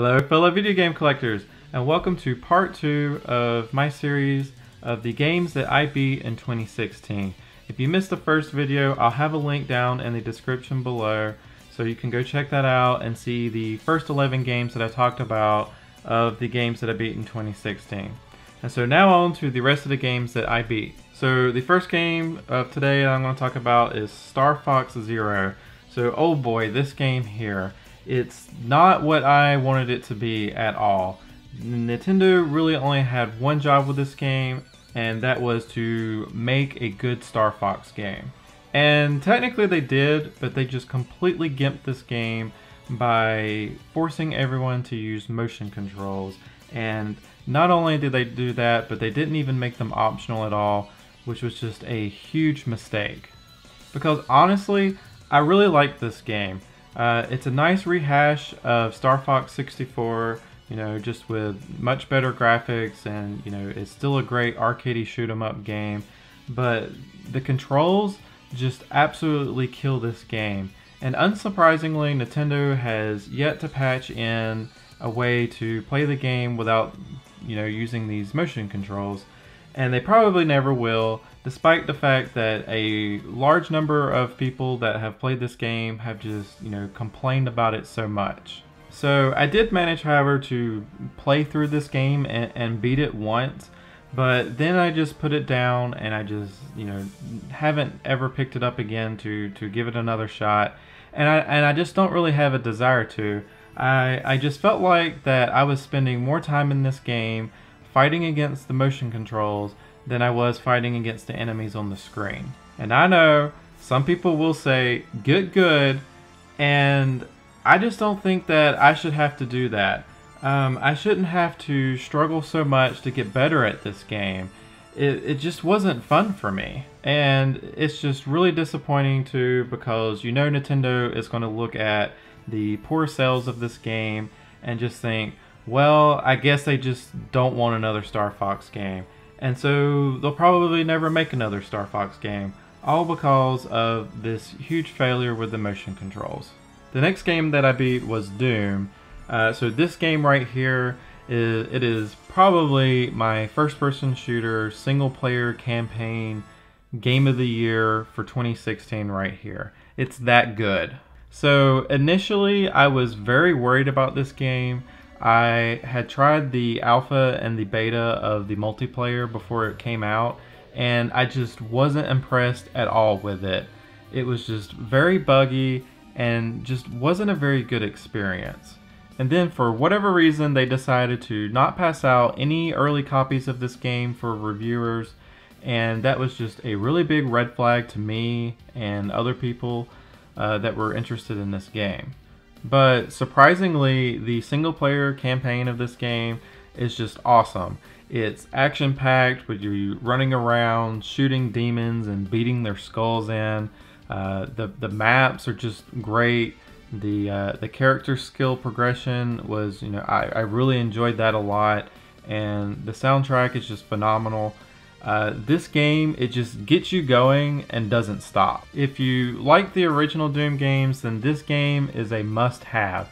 Hello fellow video game collectors and welcome to part 2 of my series of the games that I beat in 2016. If you missed the first video, I'll have a link down in the description below so you can go check that out and see the first 11 games that I talked about of the games that I beat in 2016. And so now on to the rest of the games that I beat. So the first game of today that I'm going to talk about is Star Fox Zero. So oh boy, this game here. It's not what I wanted it to be at all. Nintendo really only had one job with this game, and that was to make a good Star Fox game. And technically they did, but they just completely gimped this game by forcing everyone to use motion controls. And not only did they do that, but they didn't even make them optional at all, which was just a huge mistake. Because honestly, I really like this game. Uh, it's a nice rehash of Star Fox 64, you know, just with much better graphics and, you know, it's still a great arcadey shoot 'em up game. But the controls just absolutely kill this game. And unsurprisingly, Nintendo has yet to patch in a way to play the game without, you know, using these motion controls. And they probably never will despite the fact that a large number of people that have played this game have just, you know, complained about it so much. So I did manage, however, to play through this game and, and beat it once, but then I just put it down and I just, you know, haven't ever picked it up again to, to give it another shot. And I, and I just don't really have a desire to. I, I just felt like that I was spending more time in this game fighting against the motion controls than I was fighting against the enemies on the screen. And I know some people will say, get good, and I just don't think that I should have to do that. Um, I shouldn't have to struggle so much to get better at this game. It, it just wasn't fun for me. And it's just really disappointing too because you know Nintendo is going to look at the poor sales of this game and just think, well, I guess they just don't want another Star Fox game. And so they'll probably never make another Star Fox game, all because of this huge failure with the motion controls. The next game that I beat was Doom. Uh, so this game right here is it is probably my first person shooter single player campaign game of the year for 2016 right here. It's that good. So initially I was very worried about this game I had tried the alpha and the beta of the multiplayer before it came out, and I just wasn't impressed at all with it. It was just very buggy and just wasn't a very good experience. And then for whatever reason, they decided to not pass out any early copies of this game for reviewers, and that was just a really big red flag to me and other people uh, that were interested in this game. But surprisingly, the single player campaign of this game is just awesome. It's action packed with you running around, shooting demons, and beating their skulls in. Uh, the the maps are just great. The uh, the character skill progression was you know I, I really enjoyed that a lot, and the soundtrack is just phenomenal. Uh, this game, it just gets you going and doesn't stop. If you like the original Doom games, then this game is a must-have.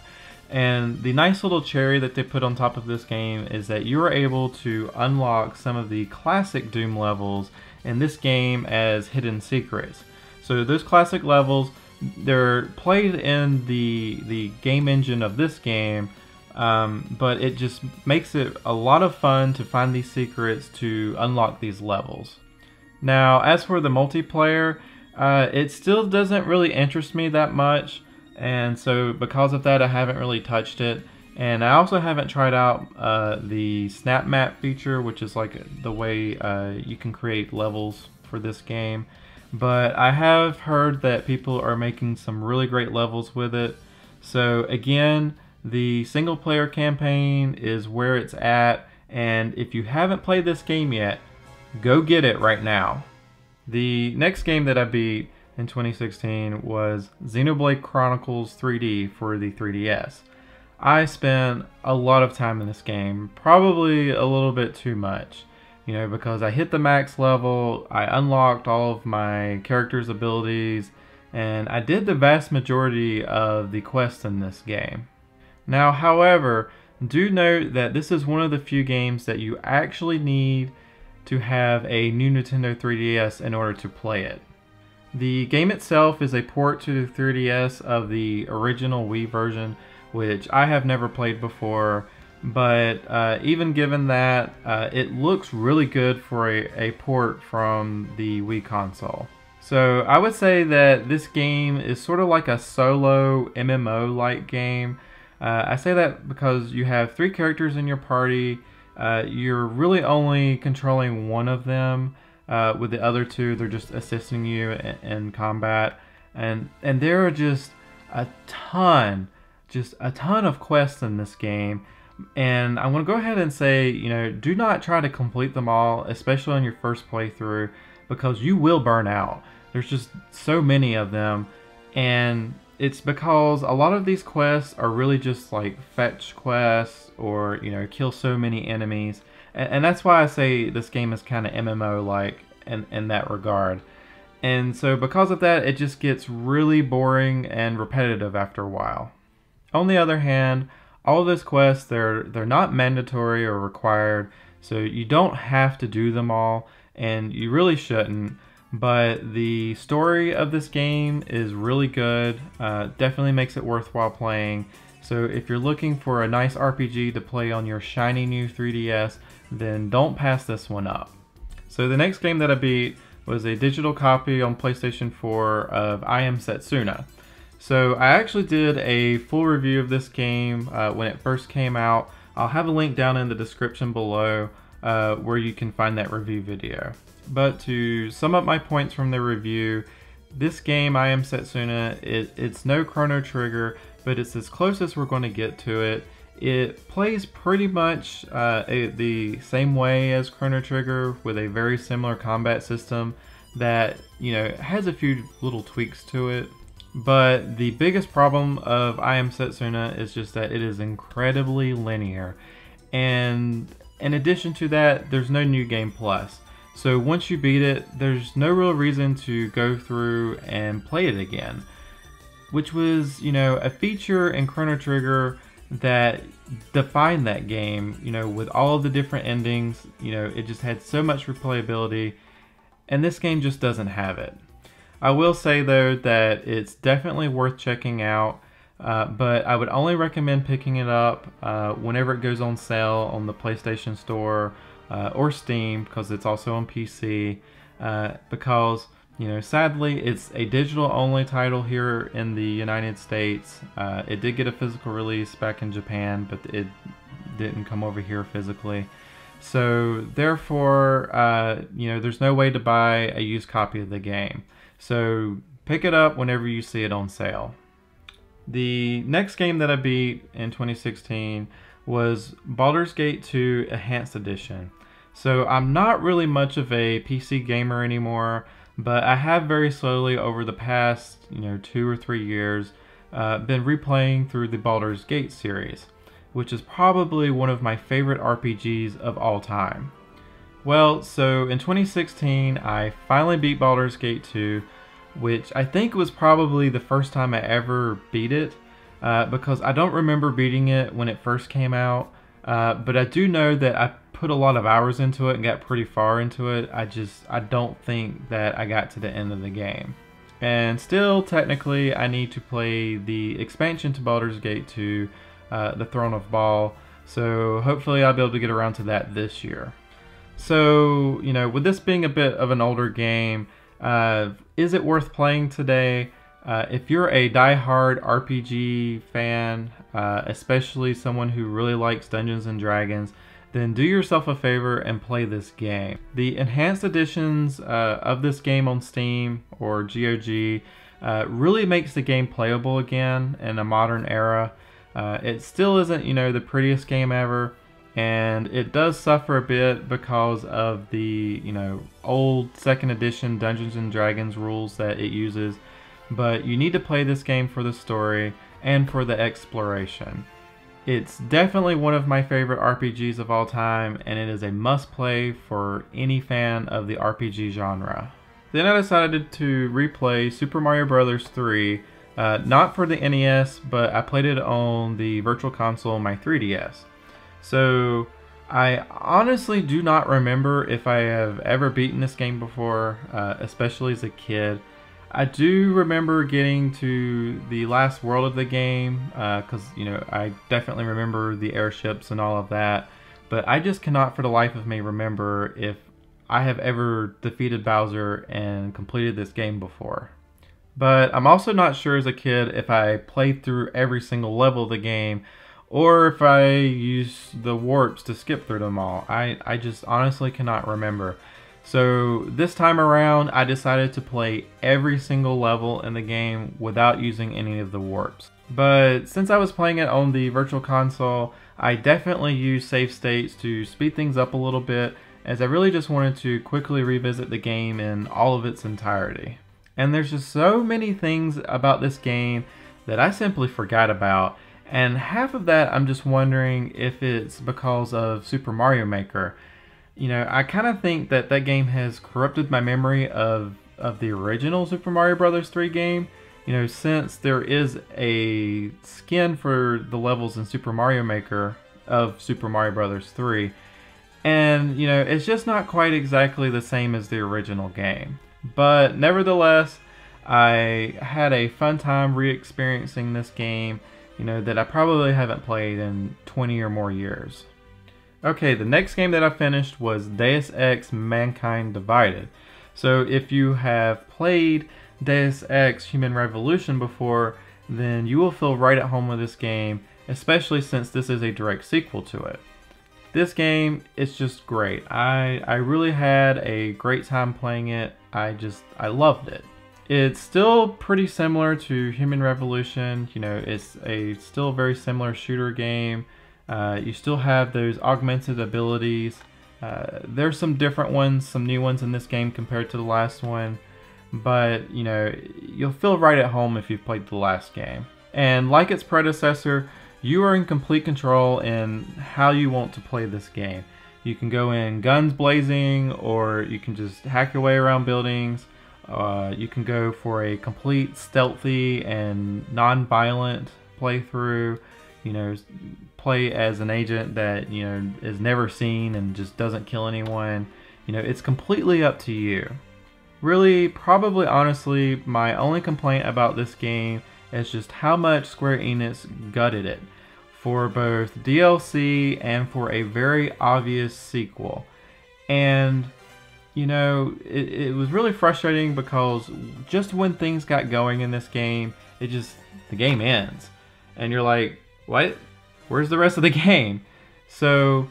And the nice little cherry that they put on top of this game is that you are able to unlock some of the classic Doom levels in this game as hidden secrets. So those classic levels, they're played in the the game engine of this game, um, but it just makes it a lot of fun to find these secrets to unlock these levels. Now, as for the multiplayer, uh, it still doesn't really interest me that much, and so because of that, I haven't really touched it. And I also haven't tried out uh, the snap map feature, which is like the way uh, you can create levels for this game. But I have heard that people are making some really great levels with it. So again, the single player campaign is where it's at, and if you haven't played this game yet, go get it right now. The next game that I beat in 2016 was Xenoblade Chronicles 3D for the 3DS. I spent a lot of time in this game, probably a little bit too much, you know, because I hit the max level, I unlocked all of my character's abilities, and I did the vast majority of the quests in this game. Now, however, do note that this is one of the few games that you actually need to have a new Nintendo 3DS in order to play it. The game itself is a port to the 3DS of the original Wii version, which I have never played before, but uh, even given that, uh, it looks really good for a, a port from the Wii console. So I would say that this game is sort of like a solo MMO-like game. Uh, I say that because you have three characters in your party. Uh, you're really only controlling one of them. Uh, with the other two, they're just assisting you in, in combat, and and there are just a ton, just a ton of quests in this game. And I want to go ahead and say, you know, do not try to complete them all, especially on your first playthrough, because you will burn out. There's just so many of them, and it's because a lot of these quests are really just like fetch quests or you know kill so many enemies. And, and that's why i say this game is kind of mmo like in, in that regard. And so because of that it just gets really boring and repetitive after a while. On the other hand all of those quests they're they're not mandatory or required so you don't have to do them all and you really shouldn't but the story of this game is really good. Uh, definitely makes it worthwhile playing. So if you're looking for a nice RPG to play on your shiny new 3DS, then don't pass this one up. So the next game that I beat was a digital copy on PlayStation 4 of I Am Setsuna. So I actually did a full review of this game uh, when it first came out. I'll have a link down in the description below uh, where you can find that review video. But to sum up my points from the review, this game, I Am Setsuna, it, it's no Chrono Trigger, but it's as close as we're going to get to it. It plays pretty much uh, a, the same way as Chrono Trigger with a very similar combat system that, you know, has a few little tweaks to it. But the biggest problem of I Am Setsuna is just that it is incredibly linear. And in addition to that, there's no New Game Plus. So once you beat it, there's no real reason to go through and play it again. Which was, you know, a feature in Chrono Trigger that defined that game, you know, with all of the different endings, you know, it just had so much replayability, and this game just doesn't have it. I will say though that it's definitely worth checking out, uh, but I would only recommend picking it up uh, whenever it goes on sale on the PlayStation Store uh, or Steam because it's also on PC. Uh, because you know, sadly, it's a digital only title here in the United States. Uh, it did get a physical release back in Japan, but it didn't come over here physically. So therefore, uh, you know, there's no way to buy a used copy of the game. So pick it up whenever you see it on sale. The next game that I beat in 2016 was Baldur's Gate 2 Enhanced Edition. So I'm not really much of a PC gamer anymore, but I have very slowly over the past, you know, two or three years, uh, been replaying through the Baldur's Gate series, which is probably one of my favorite RPGs of all time. Well, so in 2016, I finally beat Baldur's Gate 2, which I think was probably the first time I ever beat it, uh, because I don't remember beating it when it first came out, uh, but I do know that I put a lot of hours into it and got pretty far into it. I just I don't think that I got to the end of the game. And still, technically, I need to play the expansion to Baldur's Gate 2, uh, The Throne of Bhaal. So hopefully I'll be able to get around to that this year. So, you know, with this being a bit of an older game, uh, is it worth playing today? Uh, if you're a die-hard RPG fan, uh, especially someone who really likes Dungeons and Dragons, then do yourself a favor and play this game. The enhanced editions uh, of this game on Steam or GOG uh, really makes the game playable again in a modern era. Uh, it still isn't, you know, the prettiest game ever, and it does suffer a bit because of the, you know, old second edition Dungeons and Dragons rules that it uses. But you need to play this game for the story and for the exploration. It's definitely one of my favorite RPGs of all time, and it is a must play for any fan of the RPG genre. Then I decided to replay Super Mario Bros. 3 Uh, not for the NES, but I played it on the Virtual Console, my 3DS. So I honestly do not remember if I have ever beaten this game before, uh, especially as a kid. I do remember getting to the last world of the game because, uh, you know, I definitely remember the airships and all of that. But I just cannot for the life of me remember if I have ever defeated Bowser and completed this game before. But I'm also not sure as a kid if I played through every single level of the game or if I used the warps to skip through them all. I, I just honestly cannot remember. So this time around, I decided to play every single level in the game without using any of the warps. But since I was playing it on the Virtual Console, I definitely used save states to speed things up a little bit as I really just wanted to quickly revisit the game in all of its entirety. And there's just so many things about this game that I simply forgot about and half of that, I'm just wondering if it's because of Super Mario Maker. You know, I kind of think that that game has corrupted my memory of, of the original Super Mario Brothers 3 game. You know, since there is a skin for the levels in Super Mario Maker of Super Mario Brothers 3. And, you know, it's just not quite exactly the same as the original game. But nevertheless, I had a fun time re-experiencing this game you know, that I probably haven't played in 20 or more years. Okay, the next game that I finished was Deus Ex Mankind Divided. So if you have played Deus Ex Human Revolution before, then you will feel right at home with this game, especially since this is a direct sequel to it. This game is just great. I, I really had a great time playing it. I just, I loved it. It's still pretty similar to Human Revolution. You know, it's a still very similar shooter game. Uh, you still have those augmented abilities. Uh, there's some different ones, some new ones in this game compared to the last one. But, you know, you'll feel right at home if you've played the last game. And like its predecessor, you are in complete control in how you want to play this game. You can go in guns blazing, or you can just hack your way around buildings. Uh, you can go for a complete stealthy and non-violent playthrough. You know, play as an agent that you know is never seen and just doesn't kill anyone. You know, it's completely up to you. Really, probably honestly, my only complaint about this game is just how much Square Enix gutted it for both DLC and for a very obvious sequel. And you know, it, it was really frustrating because just when things got going in this game, it just, the game ends. And you're like, what? Where's the rest of the game? So,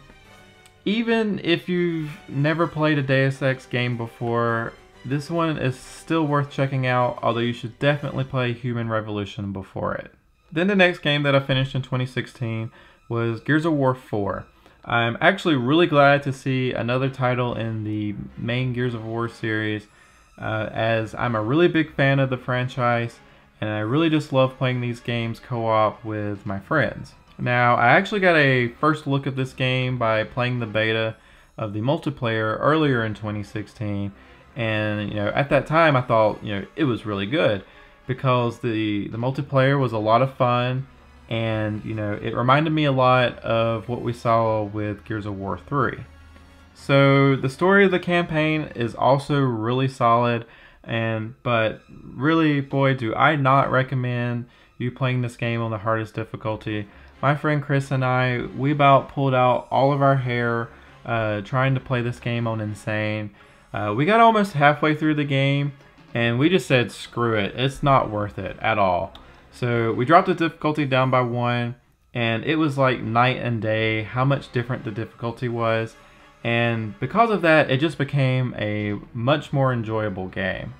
even if you've never played a Deus Ex game before, this one is still worth checking out, although you should definitely play Human Revolution before it. Then the next game that I finished in 2016 was Gears of War 4. I'm actually really glad to see another title in the main Gears of War series, uh, as I'm a really big fan of the franchise, and I really just love playing these games co-op with my friends. Now, I actually got a first look at this game by playing the beta of the multiplayer earlier in 2016, and you know, at that time I thought, you know, it was really good because the the multiplayer was a lot of fun and you know it reminded me a lot of what we saw with Gears of War 3. So the story of the campaign is also really solid and but really boy do I not recommend you playing this game on the hardest difficulty. My friend Chris and I we about pulled out all of our hair uh, trying to play this game on insane. Uh, we got almost halfway through the game and we just said screw it it's not worth it at all. So we dropped the difficulty down by one, and it was like night and day how much different the difficulty was. And because of that, it just became a much more enjoyable game.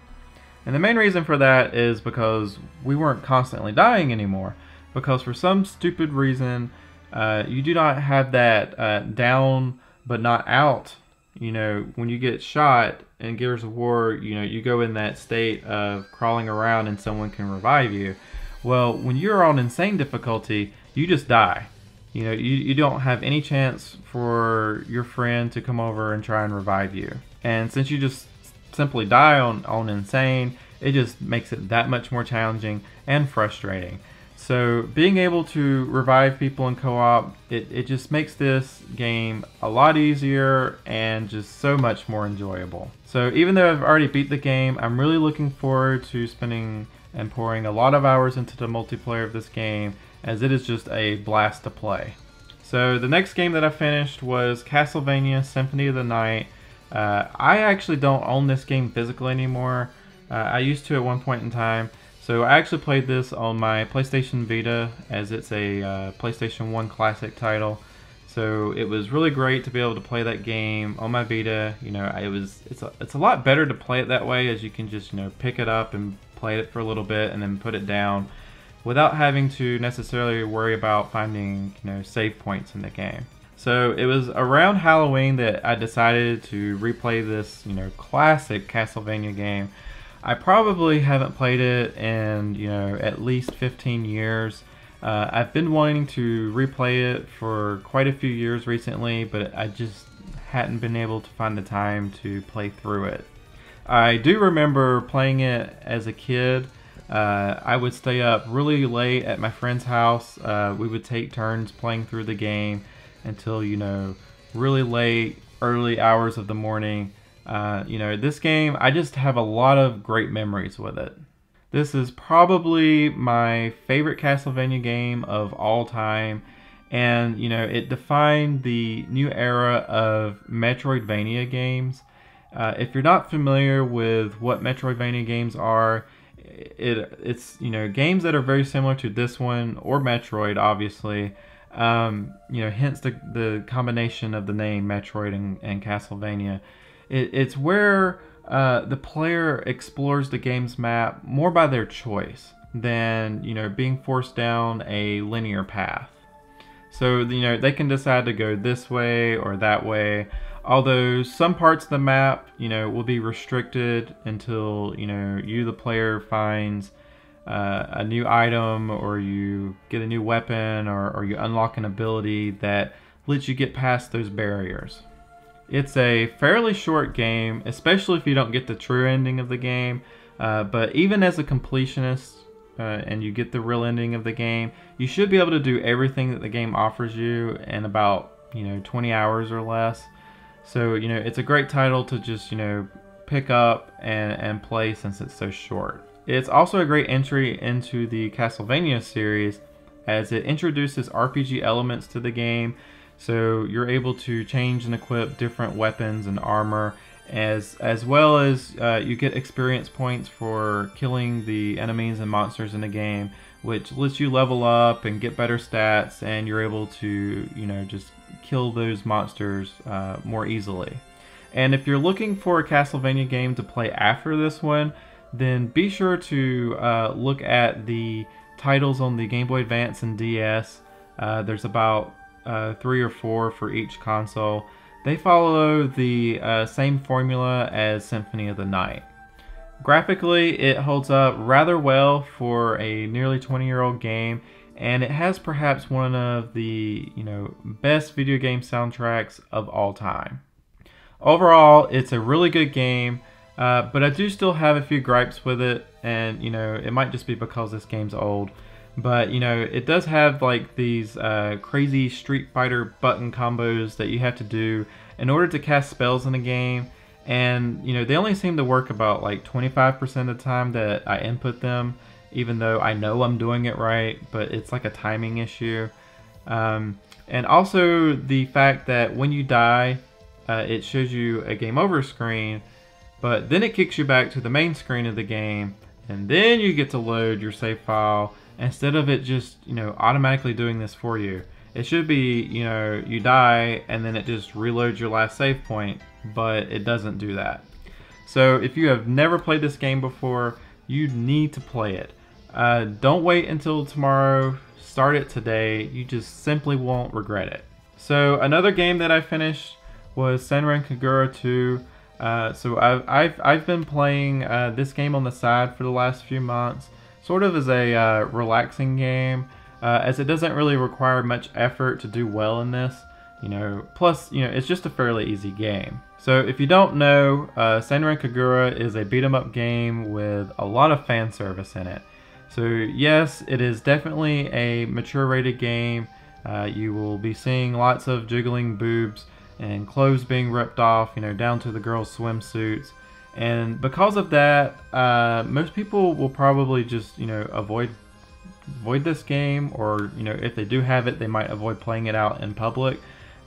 And the main reason for that is because we weren't constantly dying anymore. Because for some stupid reason, uh, you do not have that uh, down but not out. You know, when you get shot in Gears of War, you know, you go in that state of crawling around and someone can revive you. Well, when you're on insane difficulty, you just die. You know, you, you don't have any chance for your friend to come over and try and revive you. And since you just simply die on, on insane, it just makes it that much more challenging and frustrating. So being able to revive people in co-op, it, it just makes this game a lot easier and just so much more enjoyable. So even though I've already beat the game, I'm really looking forward to spending and pouring a lot of hours into the multiplayer of this game as it is just a blast to play. So the next game that I finished was Castlevania Symphony of the Night. Uh, I actually don't own this game physically anymore. Uh, I used to at one point in time. So I actually played this on my PlayStation Vita as it's a uh, PlayStation 1 classic title. So it was really great to be able to play that game on my Vita. You know, it was it's a, it's a lot better to play it that way as you can just you know pick it up and play it for a little bit and then put it down without having to necessarily worry about finding you know save points in the game. So it was around Halloween that I decided to replay this you know classic Castlevania game I probably haven't played it in, you know, at least 15 years. Uh, I've been wanting to replay it for quite a few years recently, but I just hadn't been able to find the time to play through it. I do remember playing it as a kid. Uh, I would stay up really late at my friend's house. Uh, we would take turns playing through the game until, you know, really late, early hours of the morning. Uh, you know, this game, I just have a lot of great memories with it. This is probably my favorite Castlevania game of all time. And, you know, it defined the new era of Metroidvania games. Uh, if you're not familiar with what Metroidvania games are, it it's you know games that are very similar to this one or Metroid, obviously. Um, you know, hence the the combination of the name Metroid and, and Castlevania. It, it's where uh, the player explores the game's map more by their choice than you know being forced down a linear path. So you know they can decide to go this way or that way. Although some parts of the map, you know, will be restricted until you know you, the player, finds uh, a new item or you get a new weapon or, or you unlock an ability that lets you get past those barriers. It's a fairly short game, especially if you don't get the true ending of the game. Uh, but even as a completionist, uh, and you get the real ending of the game, you should be able to do everything that the game offers you in about you know 20 hours or less. So you know it's a great title to just you know pick up and, and play since it's so short. It's also a great entry into the Castlevania series as it introduces RPG elements to the game so you're able to change and equip different weapons and armor as as well as uh, you get experience points for killing the enemies and monsters in the game which lets you level up and get better stats and you're able to you know just kill those monsters uh, more easily. And if you're looking for a Castlevania game to play after this one then be sure to uh, look at the titles on the Game Boy Advance and DS uh, there's about uh, three or four for each console. They follow the uh, same formula as Symphony of the Night. Graphically, it holds up rather well for a nearly 20 year old game, and it has perhaps one of the you know best video game soundtracks of all time. Overall, it's a really good game, uh, but I do still have a few gripes with it, and you know it might just be because this game's old. But you know, it does have like these uh, crazy Street Fighter button combos that you have to do in order to cast spells in the game. And you know, they only seem to work about like 25% of the time that I input them, even though I know I'm doing it right. But it's like a timing issue. Um, and also the fact that when you die, uh, it shows you a game over screen, but then it kicks you back to the main screen of the game, and then you get to load your save file instead of it just you know automatically doing this for you it should be you know you die and then it just reloads your last save point but it doesn't do that. So if you have never played this game before you need to play it. Uh, don't wait until tomorrow. Start it today. You just simply won't regret it. So another game that i finished was senran kagura 2 uh, so I've, I've, I've been playing uh, this game on the side for the last few months sort of as a uh, relaxing game, uh, as it doesn't really require much effort to do well in this. You know, plus, you know, it's just a fairly easy game. So if you don't know, uh, Kagura is a beat 'em up game with a lot of fan service in it. So yes, it is definitely a mature rated game. Uh, you will be seeing lots of jiggling boobs and clothes being ripped off, you know, down to the girls' swimsuits. And because of that, uh, most people will probably just, you know, avoid avoid this game, or you know, if they do have it, they might avoid playing it out in public.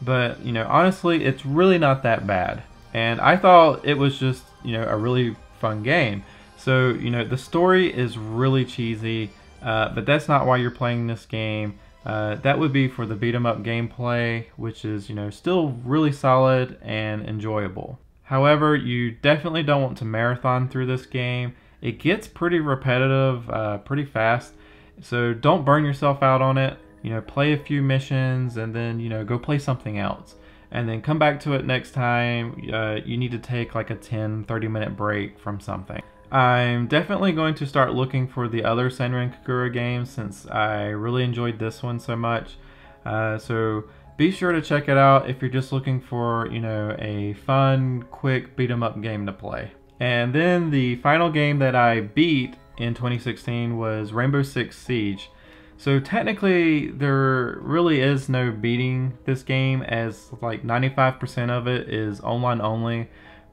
But you know, honestly, it's really not that bad. And I thought it was just, you know, a really fun game. So you know, the story is really cheesy, uh, but that's not why you're playing this game. Uh, that would be for the beat 'em up gameplay, which is you know still really solid and enjoyable. However, you definitely don't want to marathon through this game. It gets pretty repetitive uh, pretty fast, so don't burn yourself out on it. You know, play a few missions and then, you know, go play something else. And then come back to it next time. Uh, you need to take like a 10, 30 minute break from something. I'm definitely going to start looking for the other Senran Kagura games since I really enjoyed this one so much. Uh, so be sure to check it out if you're just looking for, you know, a fun, quick beat 'em up game to play. And then the final game that I beat in 2016 was Rainbow Six Siege. So technically, there really is no beating this game as like 95% of it is online only,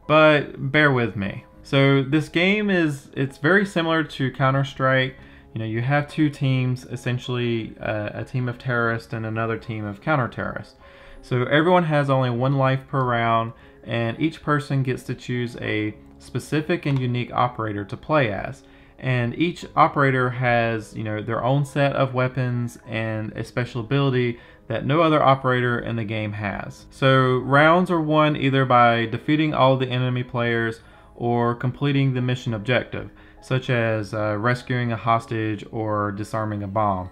but bear with me. So this game is, it's very similar to Counter-Strike, you know, you have two teams, essentially uh, a team of terrorists and another team of counter-terrorists. So everyone has only one life per round, and each person gets to choose a specific and unique operator to play as. And each operator has, you know, their own set of weapons and a special ability that no other operator in the game has. So rounds are won either by defeating all the enemy players or completing the mission objective such as uh, rescuing a hostage or disarming a bomb.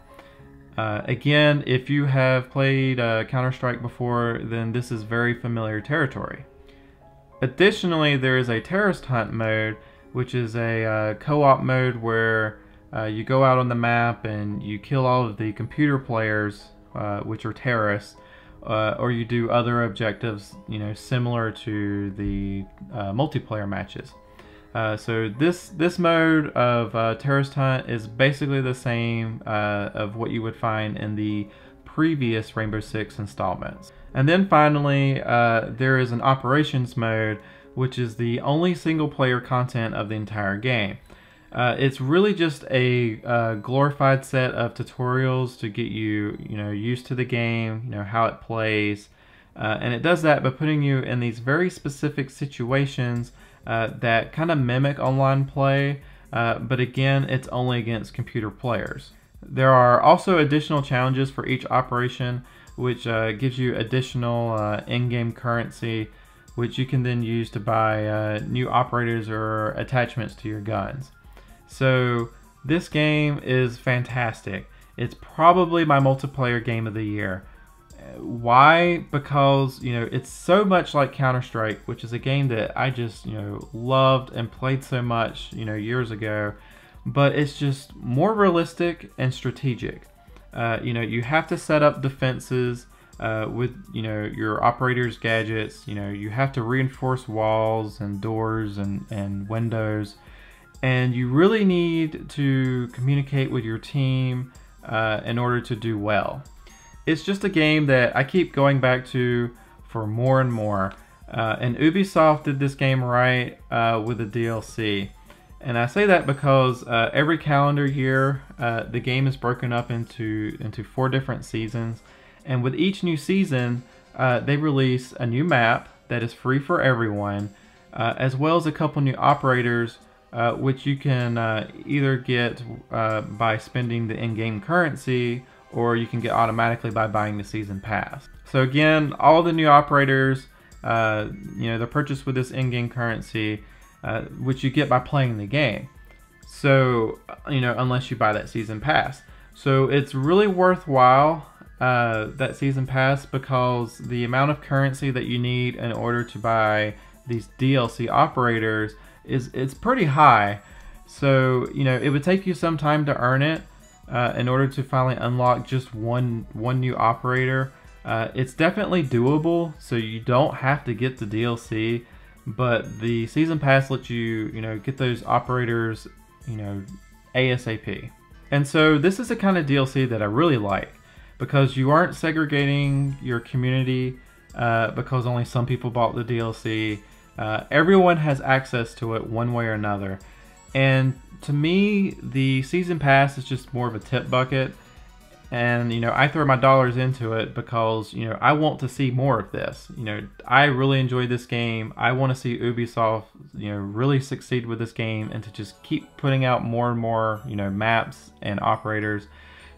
Uh, again, if you have played uh, Counter-Strike before, then this is very familiar territory. Additionally, there is a terrorist hunt mode, which is a uh, co-op mode where uh, you go out on the map and you kill all of the computer players, uh, which are terrorists, or you do other objectives, you know, similar to the multiplayer matches. Uh, so this this mode of uh, terrorist hunt is basically the same uh, of what you would find in the previous Rainbow Six installments. And then finally, uh, there is an operations mode, which is the only single player content of the entire game. Uh, it's really just a glorified set of tutorials to get you, you know, used to the game, you know, how it plays, and it does that by putting you in these very specific situations uh, that kind of mimic online play, uh, but again, it's only against computer players. There are also additional challenges for each operation, which uh, gives you additional uh, in-game currency, which you can then use to buy uh, new operators or attachments to your guns. So this game is fantastic. It's probably my multiplayer game of the year. Why? Because, you know, it's so much like Counter-Strike, which is a game that I just, you know, loved and played so much, you know, years ago. But it's just more realistic and strategic. Uh, you know, you have to set up defenses uh, with, you know, your operator's gadgets. You know, you have to reinforce walls and doors and, and windows. And you really need to communicate with your team uh, in order to do well it's just a game that I keep going back to for more and more. Uh, and Ubisoft did this game right uh, with the DLC. And I say that because uh, every calendar year, uh, the game is broken up into, into four different seasons. And with each new season, uh, they release a new map that is free for everyone, uh, as well as a couple new operators, which you can either get by spending the in-game currency or you can get automatically by buying the season pass. So again, all the new operators, uh, you know, they're purchased with this in-game currency, uh, which you get by playing the game. So, you know, unless you buy that season pass. So it's really worthwhile, uh, that season pass, because the amount of currency that you need in order to buy these DLC operators is it's pretty high. So, you know, it would take you some time to earn it, uh, in order to finally unlock just one one new operator. Uh, it's definitely doable, so you don't have to get the DLC, but the season pass lets you, you know, get those operators, you know, ASAP. And so this is the kind of DLC that I really like because you aren't segregating your community uh, because only some people bought the DLC. Uh, everyone has access to it one way or another. And to me, the season pass is just more of a tip bucket. And, you know, I throw my dollars into it because, you know, I want to see more of this. You know, I really enjoyed this game. I want to see Ubisoft, you know, really succeed with this game and to just keep putting out more and more, you know, maps and operators.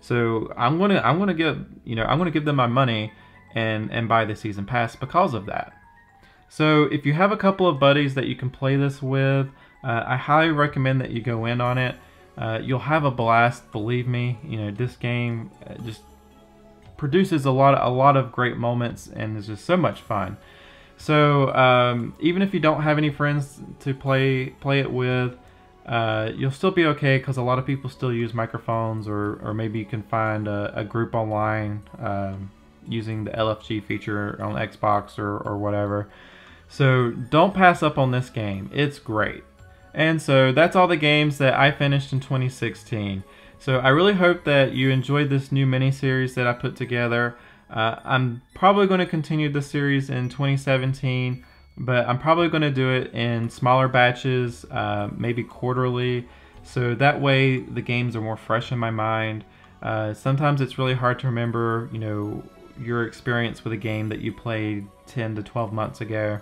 So I'm gonna I'm gonna give you know I'm gonna give them my money and and buy the season pass because of that. So if you have a couple of buddies that you can play this with, uh, I highly recommend that you go in on it. Uh, you'll have a blast, believe me. You know this game uh, just produces a lot of, a lot of great moments and is just so much fun. So um, even if you don't have any friends to play play it with, uh, you'll still be okay because a lot of people still use microphones or, or maybe you can find a, a group online um, using the LFG feature on Xbox or, or whatever. So don't pass up on this game. It's great. And so that's all the games that I finished in 2016. So I really hope that you enjoyed this new mini series that I put together. Uh, I'm probably going to continue the series in 2017 but I'm probably going to do it in smaller batches, uh, maybe quarterly, so that way the games are more fresh in my mind. Uh, sometimes it's really hard to remember, you know, your experience with a game that you played 10 to 12 months ago.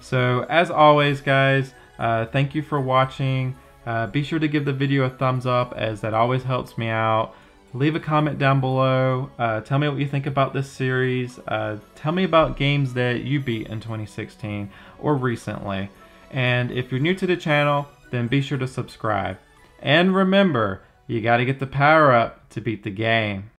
So as always, guys, uh, thank you for watching. Uh, be sure to give the video a thumbs up as that always helps me out leave a comment down below. Uh, tell me what you think about this series. Uh, tell me about games that you beat in 2016 or recently. And if you're new to the channel, then be sure to subscribe. And remember, you gotta get the power up to beat the game.